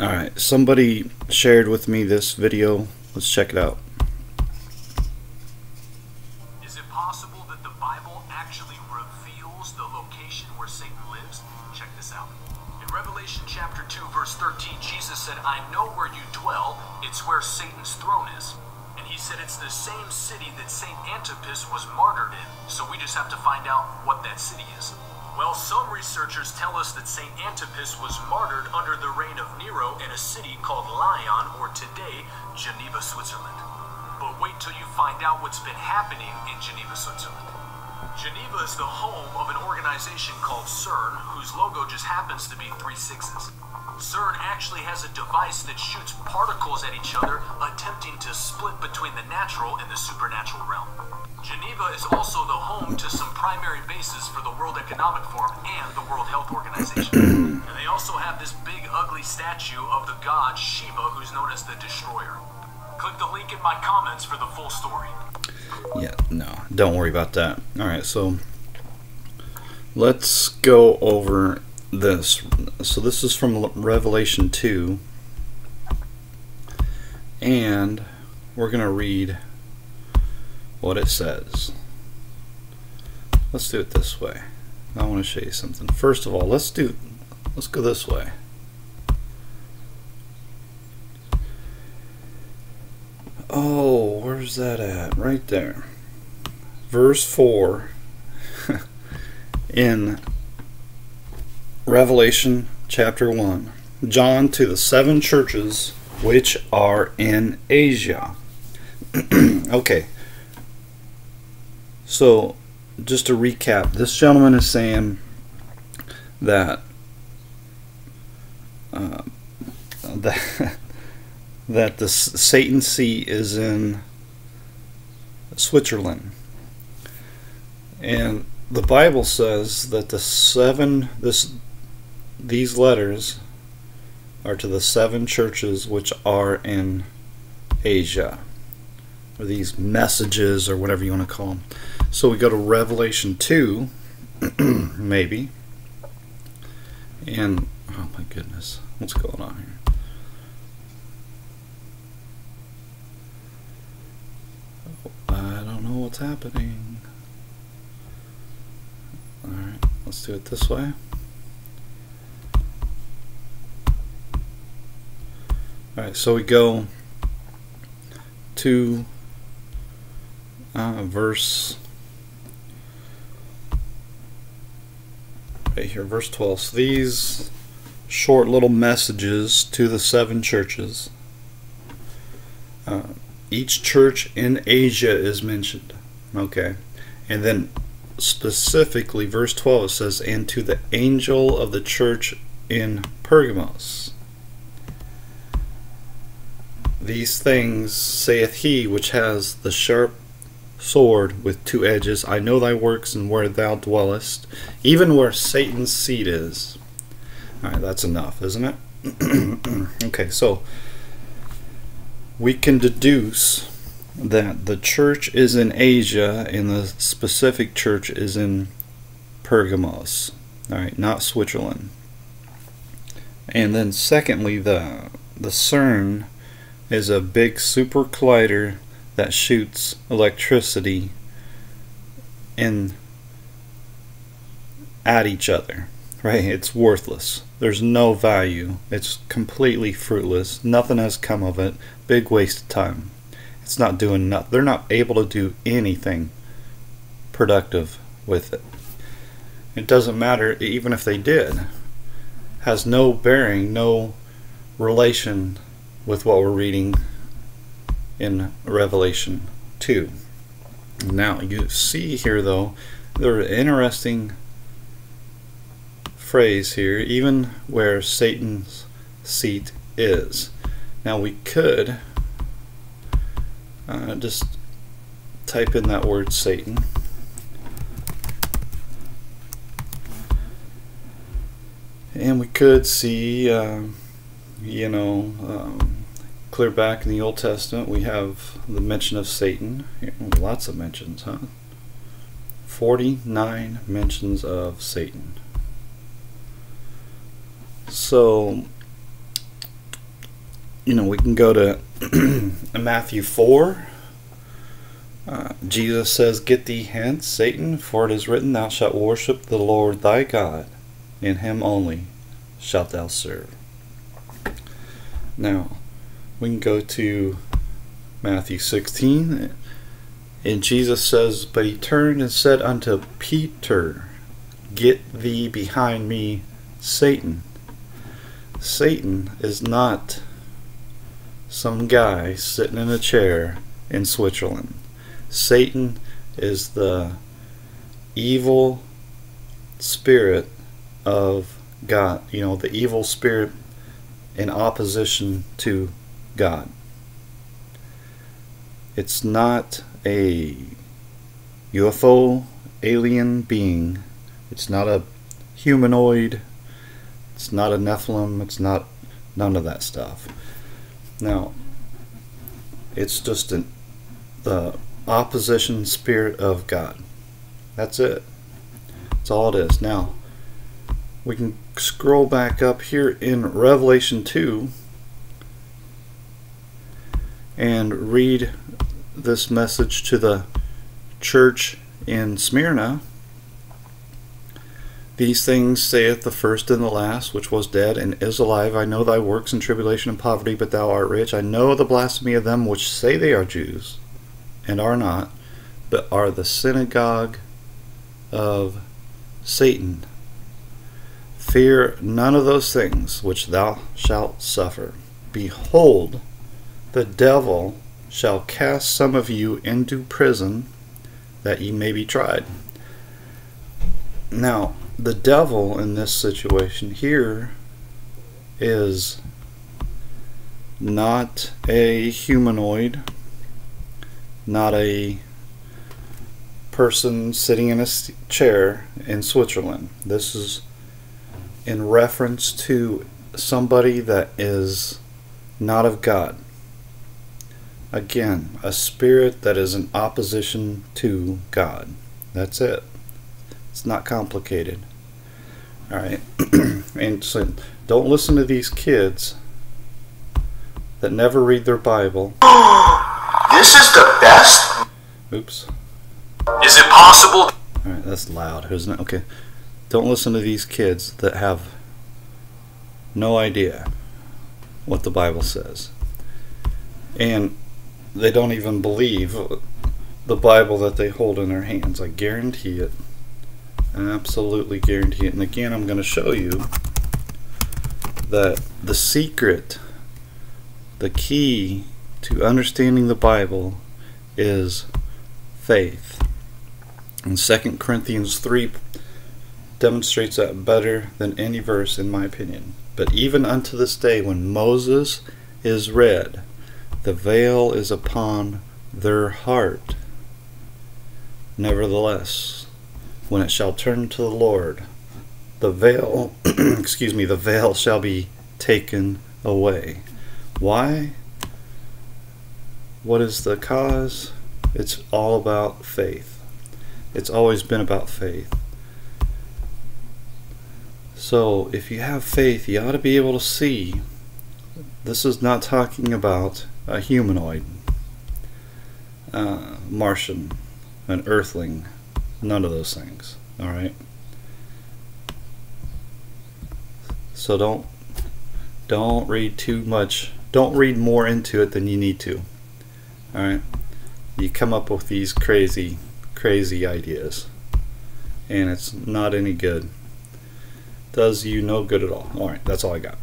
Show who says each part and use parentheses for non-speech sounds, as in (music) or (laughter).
Speaker 1: Alright, somebody shared with me this video. Let's check it out.
Speaker 2: Is it possible that the Bible actually reveals the location where Satan lives? Check this out. In Revelation chapter 2, verse 13, Jesus said, I know where you dwell. It's where Satan's throne is. And he said it's the same city that St. Antipas was martyred in. So we just have to find out what that city is. Well, some researchers tell us that St. Antipas was martyred under the reign of Nero in a city called Lyon, or today, Geneva, Switzerland. But wait till you find out what's been happening in Geneva, Switzerland. Geneva is the home of an organization called CERN, whose logo just happens to be three sixes. CERN actually has a device that shoots particles at each other, attempting to split between the natural and the supernatural realm. Geneva is also the primary bases for the World Economic Forum and the World Health Organization. (clears throat) and they also have this big ugly statue of the god Shiva, who's known as the Destroyer. Click the link in my comments for the full story.
Speaker 1: Yeah, no, don't worry about that. Alright, so let's go over this. So this is from Revelation 2. And we're going to read what it says. Let's do it this way. I want to show you something. First of all, let's do let's go this way. Oh, where's that at? Right there. Verse 4 (laughs) in Revelation chapter 1. John to the seven churches which are in Asia. (clears throat) okay. So, just to recap, this gentleman is saying that uh, (laughs) that that the Satan seat is in Switzerland, and the Bible says that the seven this these letters are to the seven churches which are in Asia, or these messages, or whatever you want to call them. So we go to Revelation 2, (clears throat) maybe. And, oh my goodness, what's going on here? I don't know what's happening. Alright, let's do it this way. Alright, so we go to uh, verse right here, verse 12. So these short little messages to the seven churches. Uh, each church in Asia is mentioned. Okay. And then specifically, verse 12, it says, And to the angel of the church in Pergamos. These things saith he which has the sharp sword with two edges. I know thy works and where thou dwellest, even where Satan's seat is. Alright, that's enough, isn't it? (clears throat) okay, so we can deduce that the church is in Asia and the specific church is in Pergamos. Alright, not Switzerland. And then secondly, the the CERN is a big super collider that shoots electricity in at each other right? It's worthless. There's no value. It's completely fruitless. Nothing has come of it. Big waste of time. It's not doing nothing they're not able to do anything productive with it. It doesn't matter even if they did. Has no bearing no relation with what we're reading in Revelation 2. Now, you see here, though, there's an interesting phrase here, even where Satan's seat is. Now, we could uh, just type in that word Satan. And we could see, uh, you know, um, clear back in the Old Testament, we have the mention of Satan. Lots of mentions, huh? 49 mentions of Satan. So, you know, we can go to (clears throat) Matthew 4. Uh, Jesus says, Get thee hence, Satan, for it is written, Thou shalt worship the Lord thy God, in him only shalt thou serve. Now, we can go to Matthew 16. And Jesus says, But he turned and said unto Peter, Get thee behind me, Satan. Satan is not some guy sitting in a chair in Switzerland. Satan is the evil spirit of God, you know, the evil spirit in opposition to God. It's not a UFO alien being. It's not a humanoid. It's not a Nephilim. It's not none of that stuff. Now, it's just an, the opposition spirit of God. That's it. That's all it is. Now, we can scroll back up here in Revelation 2 and read this message to the church in Smyrna. These things saith the first and the last, which was dead and is alive. I know thy works and tribulation and poverty, but thou art rich. I know the blasphemy of them which say they are Jews, and are not, but are the synagogue of Satan. Fear none of those things which thou shalt suffer. Behold, the devil shall cast some of you into prison that ye may be tried. Now, the devil in this situation here is not a humanoid, not a person sitting in a chair in Switzerland. This is in reference to somebody that is not of God. Again, a spirit that is in opposition to God. That's it. It's not complicated. Alright. (clears throat) and so don't listen to these kids that never read their Bible.
Speaker 2: This is the best?
Speaker 1: Oops.
Speaker 2: Is it possible?
Speaker 1: Alright, that's loud, isn't it? Okay. Don't listen to these kids that have no idea what the Bible says. And they don't even believe the Bible that they hold in their hands. I guarantee it. Absolutely guarantee it. And again, I'm going to show you that the secret, the key to understanding the Bible is faith. And 2 Corinthians 3 demonstrates that better than any verse in my opinion. But even unto this day when Moses is read, the veil is upon their heart. Nevertheless, when it shall turn to the Lord, the veil, (clears throat) excuse me, the veil shall be taken away. Why? What is the cause? It's all about faith. It's always been about faith. So, if you have faith, you ought to be able to see. This is not talking about a humanoid, uh, Martian, an earthling, none of those things. All right. So don't don't read too much. Don't read more into it than you need to. All right. You come up with these crazy, crazy ideas, and it's not any good. Does you no good at all. All right. That's all I got.